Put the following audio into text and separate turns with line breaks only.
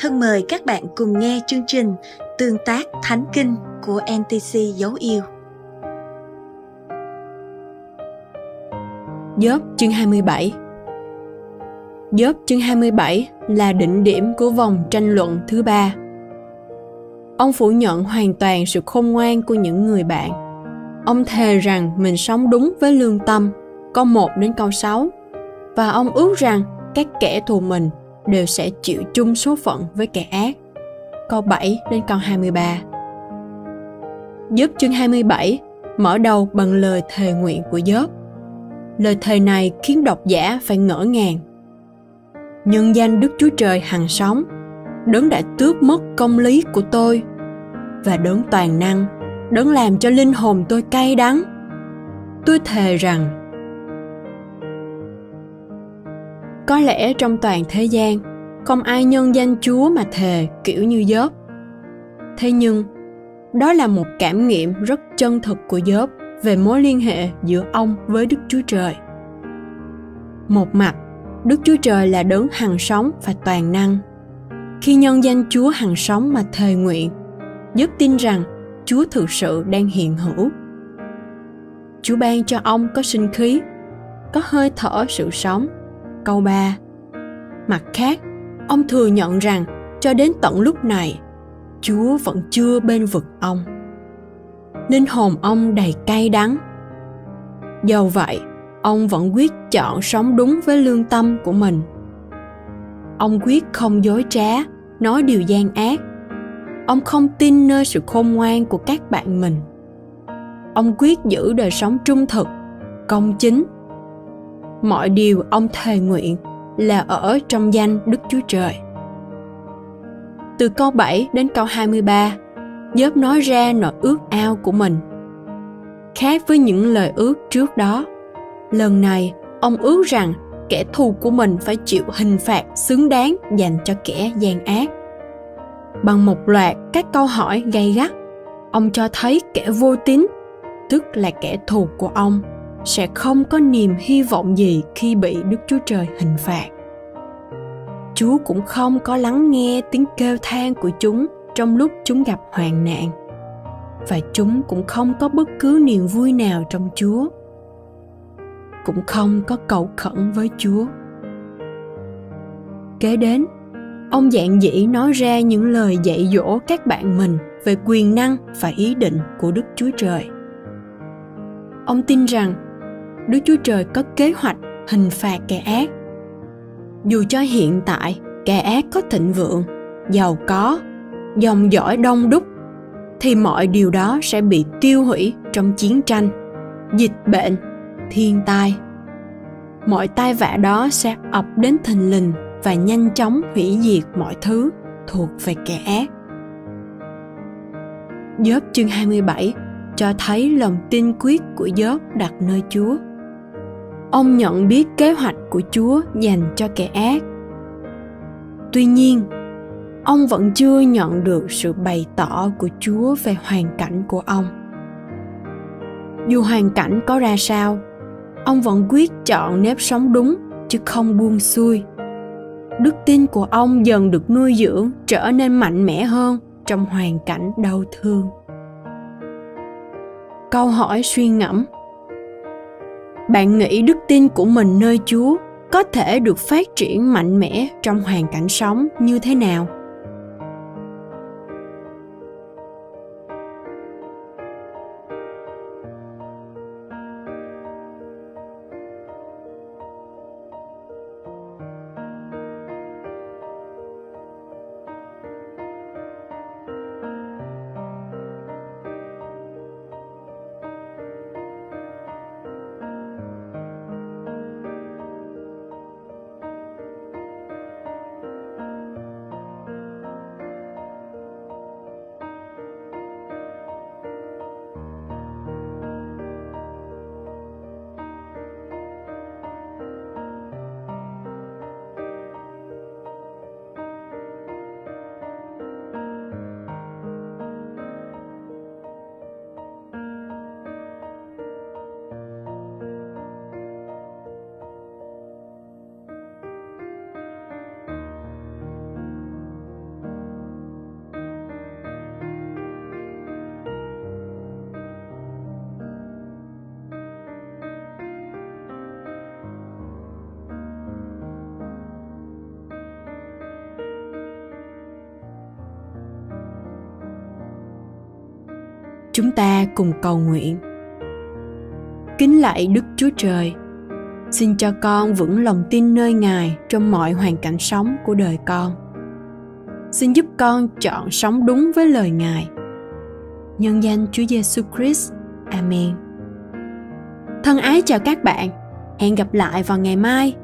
thân mời các bạn cùng nghe chương trình Tương tác Thánh Kinh của NTC Dấu Yêu.
Gióp chương 27 Gióp chương 27 là đỉnh điểm của vòng tranh luận thứ ba. Ông phủ nhận hoàn toàn sự khôn ngoan của những người bạn. Ông thề rằng mình sống đúng với lương tâm, câu 1 đến câu 6. Và ông ước rằng các kẻ thù mình đều sẽ chịu chung số phận với kẻ ác. Câu 7 đến câu 23 Giúp chương 27 mở đầu bằng lời thề nguyện của Gióp. Lời thề này khiến độc giả phải ngỡ ngàng. Nhân danh Đức Chúa Trời hằng sống, đấng đã tước mất công lý của tôi và đấng toàn năng, đấng làm cho linh hồn tôi cay đắng. Tôi thề rằng có lẽ trong toàn thế gian, không ai nhân danh chúa mà thề, kiểu như dớp thế nhưng, đó là một cảm nghiệm rất chân thực của dớp về mối liên hệ giữa ông với đức chúa trời. Một mặt, đức chúa trời là đấng hằng sống và toàn năng. Khi nhân danh chúa hằng sống mà thề nguyện Dớp tin rằng chúa thực sự đang hiện hữu. Chúa ban cho ông có sinh khí, có hơi thở sự sống câu 3. Mặt khác, ông thừa nhận rằng cho đến tận lúc này, Chúa vẫn chưa bên vực ông. Linh hồn ông đầy cay đắng. Do vậy, ông vẫn quyết chọn sống đúng với lương tâm của mình. Ông quyết không dối trá, nói điều gian ác. Ông không tin nơi sự khôn ngoan của các bạn mình. Ông quyết giữ đời sống trung thực, công chính mọi điều ông thề nguyện là ở trong danh Đức Chúa Trời. Từ câu 7 đến câu 23, Giớp nói ra nỗi ước ao của mình. Khác với những lời ước trước đó, lần này ông ước rằng kẻ thù của mình phải chịu hình phạt xứng đáng dành cho kẻ gian ác. Bằng một loạt các câu hỏi gay gắt, ông cho thấy kẻ vô tín, tức là kẻ thù của ông, sẽ không có niềm hy vọng gì khi bị Đức Chúa Trời hình phạt. Chúa cũng không có lắng nghe tiếng kêu than của chúng trong lúc chúng gặp hoạn nạn và chúng cũng không có bất cứ niềm vui nào trong Chúa. Cũng không có cầu khẩn với Chúa. Kế đến, ông dạng dĩ nói ra những lời dạy dỗ các bạn mình về quyền năng và ý định của Đức Chúa Trời. Ông tin rằng Đức Chúa Trời có kế hoạch hình phạt kẻ ác. Dù cho hiện tại kẻ ác có thịnh vượng, giàu có, dòng dõi đông đúc, thì mọi điều đó sẽ bị tiêu hủy trong chiến tranh, dịch bệnh, thiên tai. Mọi tai vạ đó sẽ ập đến thình lình và nhanh chóng hủy diệt mọi thứ thuộc về kẻ ác. Gióp chương 27 cho thấy lòng tin quyết của Gióp đặt nơi Chúa ông nhận biết kế hoạch của chúa dành cho kẻ ác. Tuy nhiên, ông vẫn chưa nhận được sự bày tỏ của chúa về hoàn cảnh của ông. Dù hoàn cảnh có ra sao, ông vẫn quyết chọn nếp sống đúng chứ không buông xuôi. Đức tin của ông dần được nuôi dưỡng trở nên mạnh mẽ hơn trong hoàn cảnh đau thương. Câu hỏi suy ngẫm bạn nghĩ đức tin của mình nơi chúa có thể được phát triển mạnh mẽ trong hoàn cảnh sống như thế nào? Chúng ta cùng cầu nguyện. Kính lạy Đức Chúa Trời, xin cho con vững lòng tin nơi Ngài trong mọi hoàn cảnh sống của đời con. Xin giúp con chọn sống đúng với lời Ngài. Nhân danh Chúa Giêsu Christ. Amen. Thân ái chào các bạn. Hẹn gặp lại vào ngày mai